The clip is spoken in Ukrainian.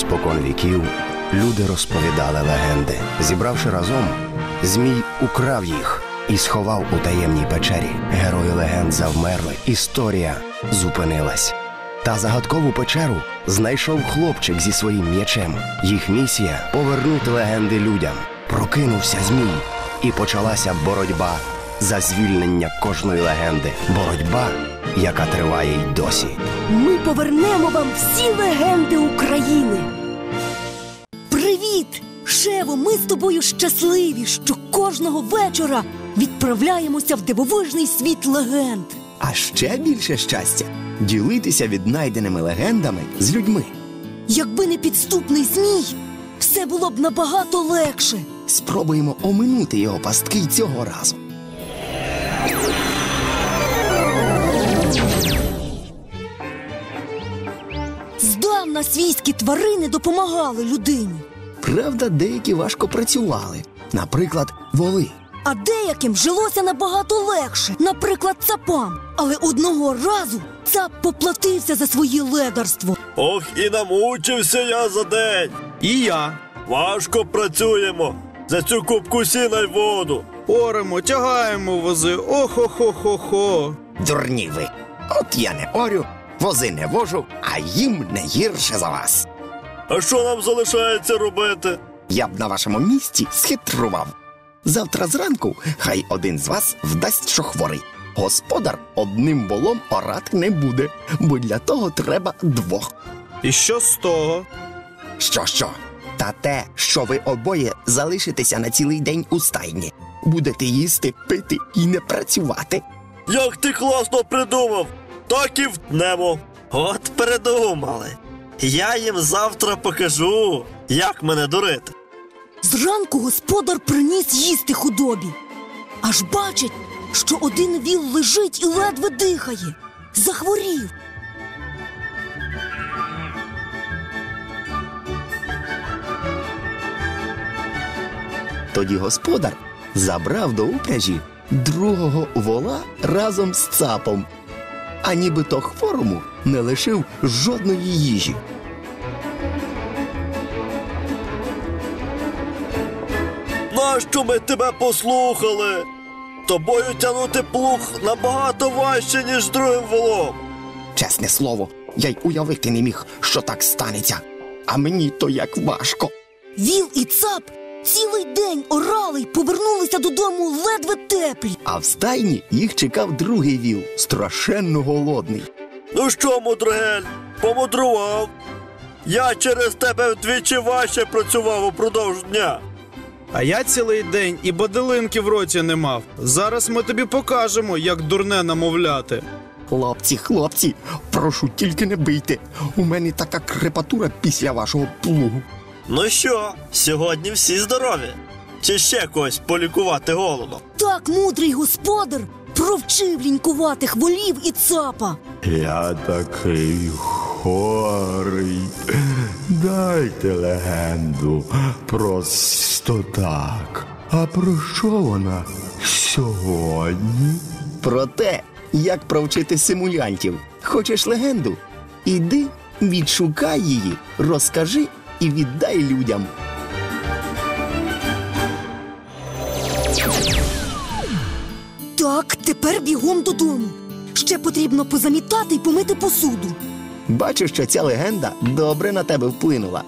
Спокон віків люди розповідали легенди. Зібравши разом, Змій украв їх і сховав у таємній печері. Герої легенд завмерли. Історія зупинилась. Та загадкову печеру знайшов хлопчик зі своїм м'ячем. Їх місія повернути легенди людям. Прокинувся Змій, і почалася боротьба за звільнення кожної легенди. Боротьба, яка триває й досі. Ми повернемо вам всі легенди України. Привіт! Шево, ми з тобою щасливі, що кожного вечора відправляємося в дивовижний світ легенд. А ще більше щастя ділитися віднайденими легендами з людьми. Якби не підступний змій, все було б набагато легше. Спробуємо оминути його пастки цього разу. Здавна свійські тварини допомагали людині, Правда, деякі важко працювали. Наприклад, воли. а деяким жилося набагато легше, наприклад, цапам. Але одного разу цап поплатився за своє ледарство. Ох, і намучився я за день. І я. Важко працюємо за цю кубку сіна й воду. Оремо, тягаємо вози. Охо-хо-хо-хо. Дурні ви. От я не орю, вози не вожу, а їм не гірше за вас. А що нам залишається робити? Я б на вашому місці схитрував. Завтра зранку хай один з вас вдасть, що хворий. Господар одним волом орати не буде, бо для того треба двох. І що з того? Що, що? Та те, що ви обоє залишитеся на цілий день у стайні. Будете їсти, пити і не працювати. Як ти класно придумав, так і втнемо. От придумали. Я їм завтра покажу, як мене дурити. Зранку господар приніс їсти худобі. Аж бачить, що один віл лежить і ледве дихає. Захворів. Тоді господар забрав до упряжі другого вола разом з цапом, а нібито хворому не лишив жодної їжі. Нащо ми тебе послухали? Тобою тягнути плуг набагато важче, ніж другим волом. Чесне слово, я й уявити не міг, що так станеться. А мені то як важко. Віл і цап цілий день орали й повернулися додому ледве теплі. А в стайні їх чекав другий віл, страшенно голодний. Ну що, мудрогель, помудрував? Я через тебе вдвічі важче працював упродовж дня. А я цілий день і боделинки в роті не мав. Зараз ми тобі покажемо, як дурне намовляти. Хлопці, хлопці, прошу тільки не бийте. У мене така крепатура після вашого плугу. Ну що, сьогодні всі здорові? Чи ще когось полікувати голодом? Так мудрий господар провчив лінькуватих волів і цапа. Я такий хорий. Дайте легенду просто так. А про що вона сьогодні? Про те, як провчити симулянтів. Хочеш легенду? Іди, відшукай її, розкажи і віддай людям. Так, тепер бігом додому. Ще потрібно позамітати й помити посуду. Бачу, що ця легенда добре на тебе вплинула.